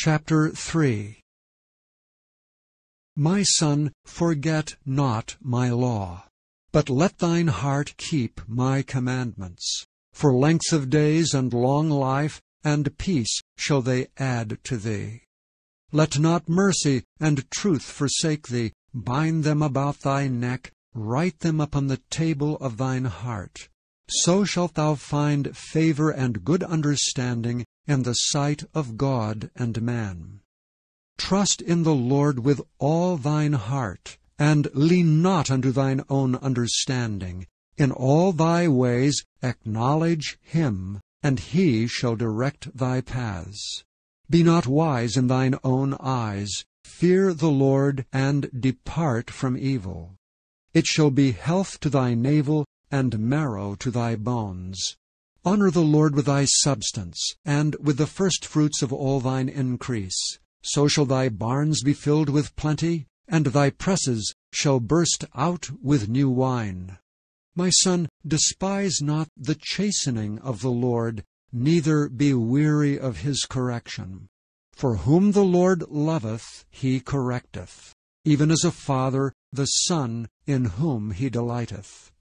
Chapter 3 My son, forget not my law, but let thine heart keep my commandments. For length of days and long life and peace shall they add to thee. Let not mercy and truth forsake thee. Bind them about thy neck, write them upon the table of thine heart. So shalt thou find favor and good understanding in the sight of God and man. Trust in the Lord with all thine heart, and lean not unto thine own understanding. In all thy ways acknowledge him, and he shall direct thy paths. Be not wise in thine own eyes. Fear the Lord, and depart from evil. It shall be health to thy navel, and marrow to thy bones. Honor the Lord with thy substance, and with the firstfruits of all thine increase. So shall thy barns be filled with plenty, and thy presses shall burst out with new wine. My son, despise not the chastening of the Lord, neither be weary of his correction. For whom the Lord loveth, he correcteth, even as a father the son in whom he delighteth.